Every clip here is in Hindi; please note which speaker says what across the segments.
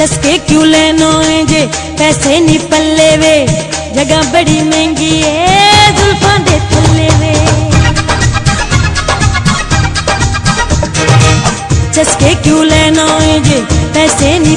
Speaker 1: चस्के क्यों लेनो है जे? पैसे नहीं पल्ले वे जगह बड़ी महँगी है, जुल्फा दे थल्ले वे क्यों लेनो है जे? पैसे नहीं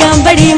Speaker 1: बड़ी